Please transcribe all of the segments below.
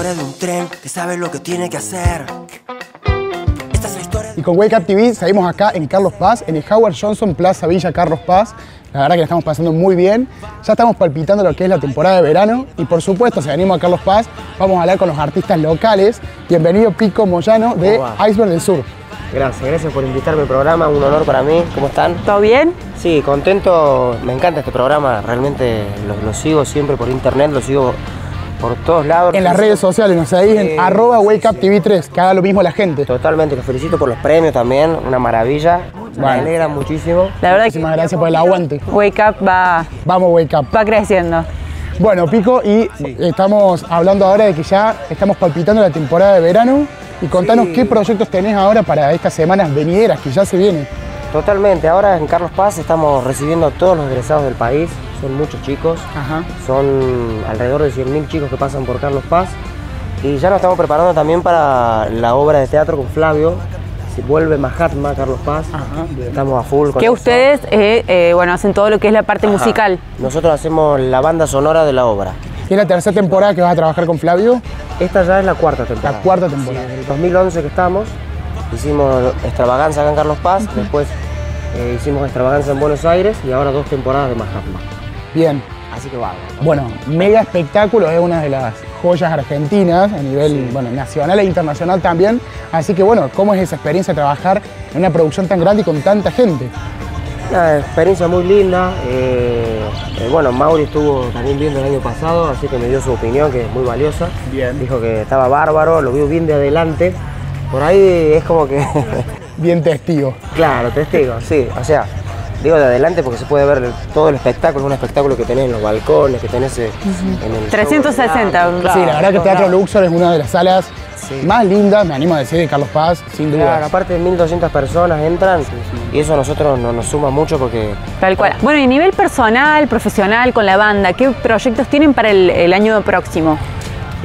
historia de un tren que sabe lo que tiene que hacer. Esta es la historia Y con Wake Up TV seguimos acá en Carlos Paz, en el Howard Johnson Plaza Villa Carlos Paz. La verdad que la estamos pasando muy bien. Ya estamos palpitando lo que es la temporada de verano. Y por supuesto, si venimos a Carlos Paz, vamos a hablar con los artistas locales. Bienvenido Pico Moyano de. Iceberg del Sur. Gracias, gracias por invitarme al programa, un honor para mí. ¿Cómo están? ¿Todo bien? Sí, contento, me encanta este programa, realmente lo, lo sigo siempre por internet, lo sigo por todos lados. En las redes sociales nos seguís Eh, en arroba Wake Up TV 3, que haga lo mismo la gente. Totalmente, los felicito por los premios también, una maravilla, me Bueno. alegra muchísimo. La verdad que Muchísimas gracias por el aguante. Wake Up va, Vamos Wake Up. va creciendo. Bueno, Pico, y estamos hablando ahora de que ya estamos palpitando la temporada de verano. Y contanos Sí. qué proyectos tenés ahora para estas semanas venideras que ya se vienen. Totalmente, ahora en Carlos Paz estamos recibiendo a todos los egresados del país, son muchos chicos, Ajá. son alrededor de 100.000 chicos que pasan por Carlos Paz y ya nos estamos preparando también para la obra de teatro con Flavio, si vuelve Mahatma Carlos Paz, Ajá, estamos a full con Que eso. ustedes, eh, eh, bueno, hacen todo lo que es la parte Ajá. musical. Nosotros hacemos la banda sonora de la obra. Y es la tercera temporada que vas a trabajar con Flavio, Esta ya es la cuarta temporada. la cuarta temporada. Desde el 2011 que estamos, hicimos extravaganza acá en Carlos Paz, después eh, hicimos extravaganza en Buenos Aires y ahora dos temporadas de Mahatma. Bien. Así que vamos. Bueno, Mega Espectáculo es una de las joyas argentinas a nivel bueno, nacional e internacional también. Así que bueno, ¿cómo es esa experiencia trabajar en una producción tan grande y con tanta gente? Una experiencia muy linda. eh, eh, bueno, Mauri estuvo también viendo el año pasado, así que me dio su opinión, que es muy valiosa. Bien. Dijo que estaba bárbaro, lo vio bien de adelante. Por ahí es como que, Bien testigo. claro, testigo, sí. O sea, digo de adelante porque se puede ver todo el espectáculo, es un espectáculo que tenés en los balcones, que tenés eh, en el... 360, show, sí, la verdad que Teatro. Luxor es una de las salas Sí. más lindas, me animo a decir, de Carlos Paz, sin duda. Claro, aparte de 1200 personas entran y eso a nosotros no- nos suma mucho porque Tal cual. Bueno, y a nivel personal, profesional, con la banda, ¿qué proyectos tienen para el, el año próximo?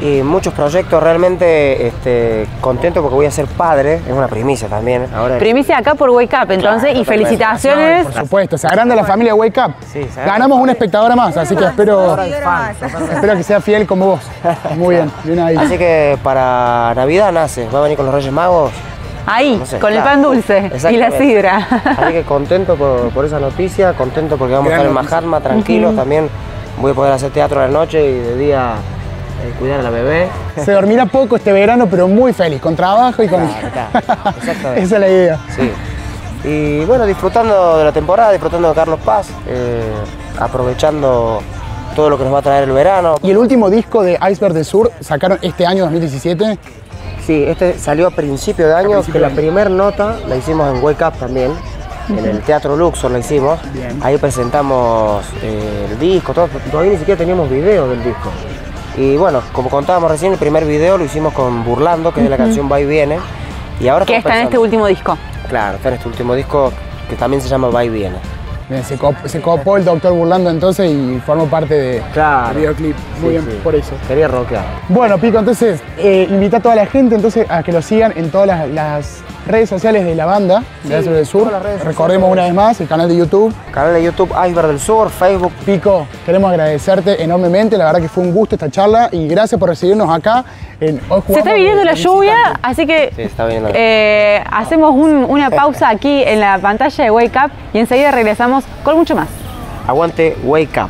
Y muchos proyectos realmente este, contento porque voy a ser padre, es una primicia también. Ahora Primicia acá por Wake Up, entonces, y felicitaciones. Por supuesto, se agranda la familia Wake Up. Sí. Ganamos una espectadora más, así que espero, espero que sea fiel como vos. Muy bien, bien ahí. Así que para Navidad nace, va a venir con los Reyes Magos. Ahí, No sé, con el pan dulce y la sidra. Así que contento por, por esa noticia, contento porque vamos a estar en. Mahatma, tranquilos. También voy a poder hacer teatro a la noche y de día eh, cuidar a la bebé. Se dormirá poco este verano, pero muy feliz, con trabajo y con... Claro, claro, exactamente. Esa es la idea. Sí. Y bueno, disfrutando de la temporada, disfrutando de Carlos Paz, eh, aprovechando todo lo que nos va a traer el verano. Y el último disco de Iceberg del Sur sacaron este año 2017. Sí, este salió a principio de año, principio que de la primera nota la hicimos en Wake Up también, en el Teatro Luxor la hicimos. Bien. Ahí presentamos eh, el disco, todo, todavía ni siquiera teníamos video del disco. Y bueno, como contábamos recién, el primer video lo hicimos con Burlando, que es de la canción Va y Viene. Y ahora que está en este último disco. Claro, está en este último disco que también se llama Va y Viene. Bien, Se, cop- se copó el doctor Burlando entonces y formó parte de, Claro. del videoclip. Muy Sí, bien, sí. por eso. Quería rockear. Bueno, Pico, entonces eh, invita a toda la gente entonces a que lo sigan en todas las, las redes sociales de la banda de Sí, Iceberg del Sur. Recordemos sociales. una vez más el canal de YouTube. Canal de YouTube Iceberg del Sur, Facebook. Pico, queremos agradecerte enormemente, la verdad que fue un gusto esta charla y gracias por recibirnos acá. En, hoy Se está viniendo de- la de lluvia, así que Sí, está eh, hacemos un- una pausa aquí en la pantalla de Wake Up y enseguida regresamos con mucho más. Aguante Wake Up.